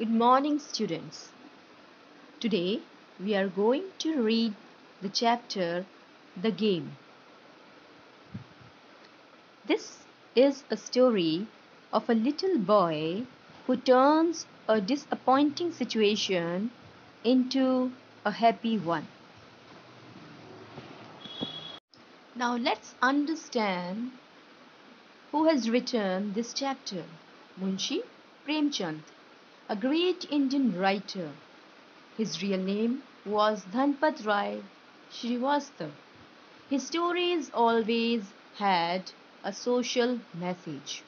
Good morning, students. Today we are going to read the chapter The Game. This is a story of a little boy who turns a disappointing situation into a happy one. Now let's understand who has written this chapter. Munshi Premchand, a great Indian writer. His real name was Dhanpat Rai Srivastava. His stories always had a social message.